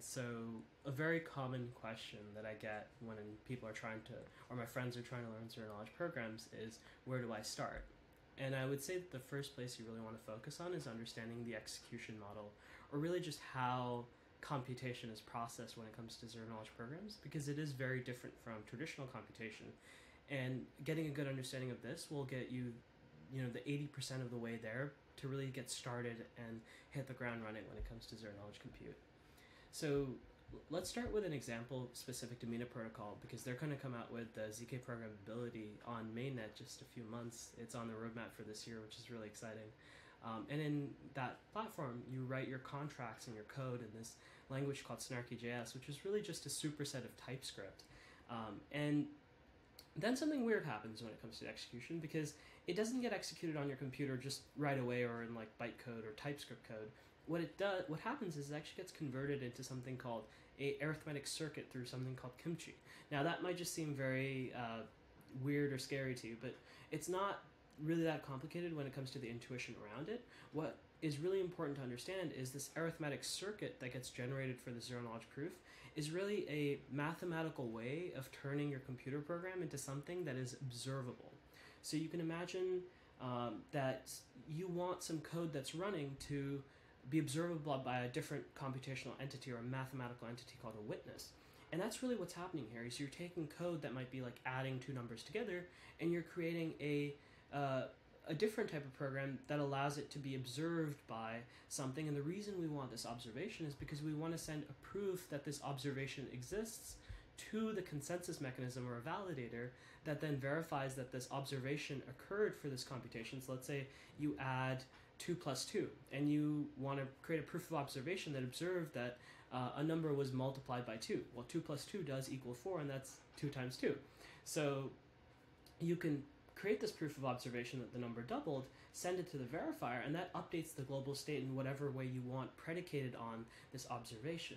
So, a very common question that I get when people are trying to, or my friends are trying to learn zero knowledge programs is, where do I start? And I would say that the first place you really want to focus on is understanding the execution model, or really just how computation is processed when it comes to zero knowledge programs, because it is very different from traditional computation. And getting a good understanding of this will get you, you know, the 80% of the way there to really get started and hit the ground running when it comes to zero knowledge compute. So let's start with an example specific to Mina Protocol because they're going to come out with the ZK programmability on mainnet just a few months. It's on the roadmap for this year, which is really exciting. Um, and in that platform, you write your contracts and your code in this language called SnarkyJS, which is really just a superset of TypeScript. Um, and then something weird happens when it comes to execution because it doesn't get executed on your computer just right away or in like bytecode or TypeScript code. What it does, what happens is it actually gets converted into something called a arithmetic circuit through something called Kimchi. Now that might just seem very uh, weird or scary to you, but it's not really that complicated when it comes to the intuition around it. What is really important to understand is this arithmetic circuit that gets generated for the zero knowledge proof is really a mathematical way of turning your computer program into something that is observable. So you can imagine um, that you want some code that's running to be observable by a different computational entity or a mathematical entity called a witness. And that's really what's happening here. Is you're taking code that might be like adding two numbers together, and you're creating a uh, a different type of program that allows it to be observed by something. And the reason we want this observation is because we want to send a proof that this observation exists to the consensus mechanism or a validator that then verifies that this observation occurred for this computation. So let's say you add 2 plus 2 and you want to create a proof of observation that observed that uh, a number was multiplied by 2. Well, 2 plus 2 does equal 4 and that's 2 times 2. So you can create this proof of observation that the number doubled, send it to the verifier, and that updates the global state in whatever way you want predicated on this observation.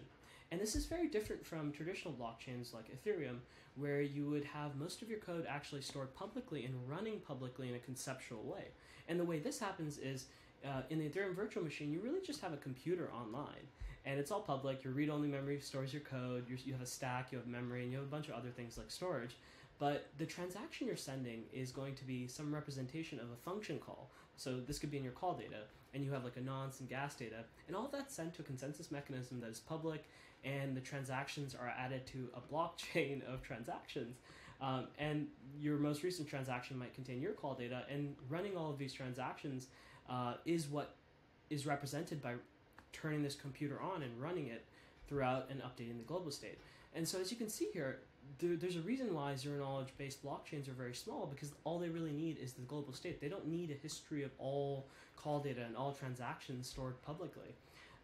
And this is very different from traditional blockchains like Ethereum, where you would have most of your code actually stored publicly and running publicly in a conceptual way. And the way this happens is uh, in the Ethereum virtual machine, you really just have a computer online, and it's all public. Your read-only memory stores your code. you have a stack, you have memory, and you have a bunch of other things like storage. But the transaction you're sending is going to be some representation of a function call. So this could be in your call data, and you have like a nonce and gas data, and all that's sent to a consensus mechanism that is public, and the transactions are added to a blockchain of transactions. Um, and your most recent transaction might contain your call data, and running all of these transactions uh, is what is represented by turning this computer on and running it throughout and updating the global state. And so, as you can see here, there, there's a reason why zero knowledge based blockchains are very small because all they really need is the global state. They don't need a history of all call data and all transactions stored publicly.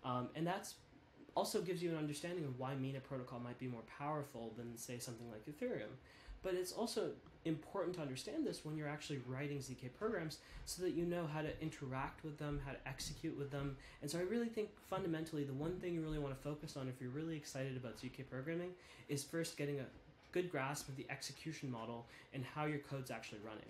Um, and that's also gives you an understanding of why Mina protocol might be more powerful than, say, something like Ethereum. But it's also important to understand this when you're actually writing ZK programs so that you know how to interact with them, how to execute with them. And so I really think fundamentally the one thing you really want to focus on if you're really excited about ZK programming is first getting a good grasp of the execution model and how your code's actually running.